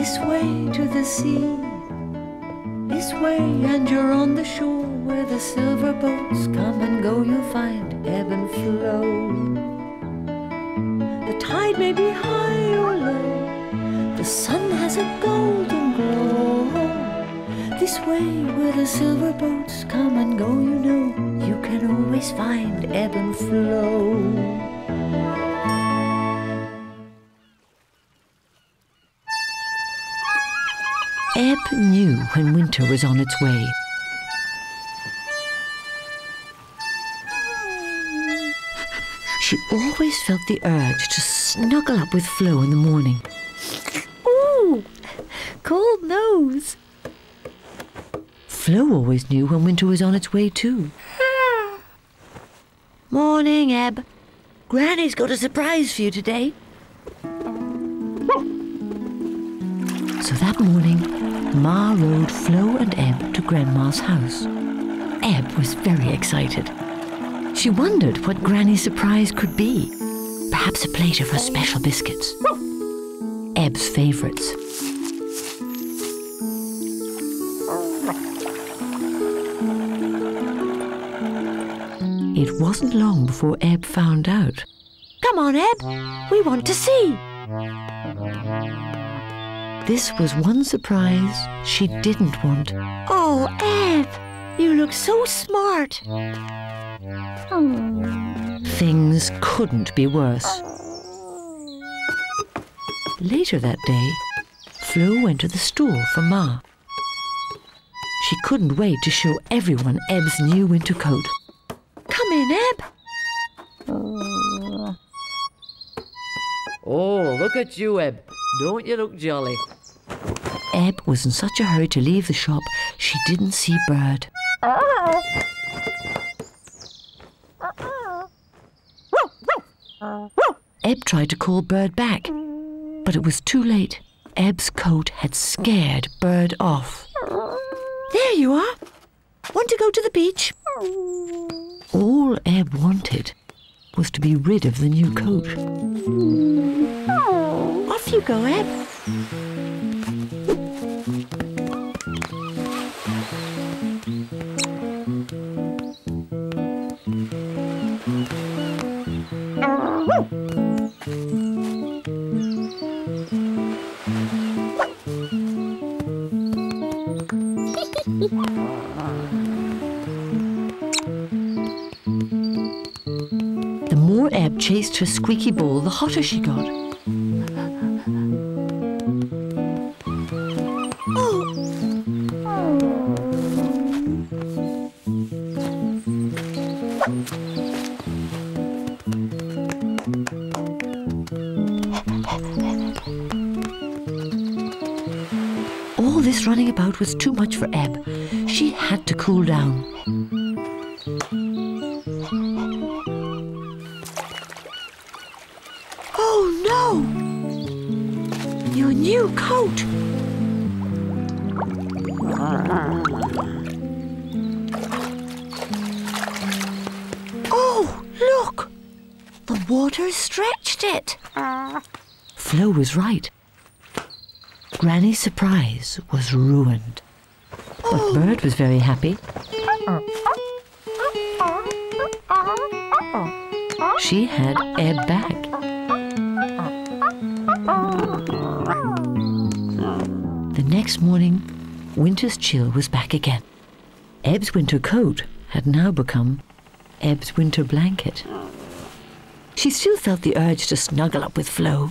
This way to the sea. This way, and you're on the shore where the silver boats come and go. You'll find ebb and Flo. The tide may be high or low. The sun has a golden glow. This way, where the silver boats come and go, you know, you can always find ebb and Flo. Ebb knew when winter was on its way. She always felt the urge to snuggle up with Flo in the morning. Ooh, cold nose. Flo always knew when winter was on its way too. Ah. Morning, Ebb. Granny's got a surprise for you today. So that morning, Ma rode Flo and Ebb to Grandma's house. Ebb was very excited. She wondered what Granny's surprise could be. Perhaps a plate of her special biscuits. Ebb's favourites. It wasn't long before Ebb found out. Come on, Ebb. We want to see. This was one surprise she didn't want. Oh, Ebb, you look so smart. Things couldn't be worse. Later that day, Flo went to the store for Ma. She couldn't wait to show everyone Ebb's new winter coat. Come in, Ebb. Oh, look at you, Ebb. Don't you look jolly? Ebb was in such a hurry to leave the shop, she didn't see Bird. Ebb tried to call Bird back, but it was too late. Ebb's coat had scared Bird off. There you are. Want to go to the beach? All Ebb wanted was to be rid of the new coat. Off you go, Ebb. The more Ebb chased her squeaky ball, the hotter she got. All this running about was too much for Ebb. She had to cool down. Oh no! Your new coat! Oh, look! The water stretched it. Flo was right. Granny's surprise was ruined. But oh. Bird was very happy. She had Ebb back. The next morning, winter's chill was back again. Ebb's winter coat had now become Ebb's winter blanket. She still felt the urge to snuggle up with Flo,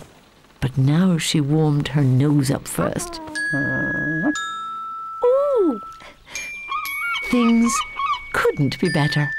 but now she warmed her nose up first. Uh-huh. Ooh! Things couldn't be better.